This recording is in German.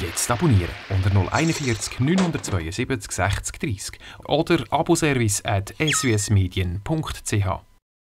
Jetzt abonnieren unter 041 972 60 30 oder aboservice at swsmedien.ch.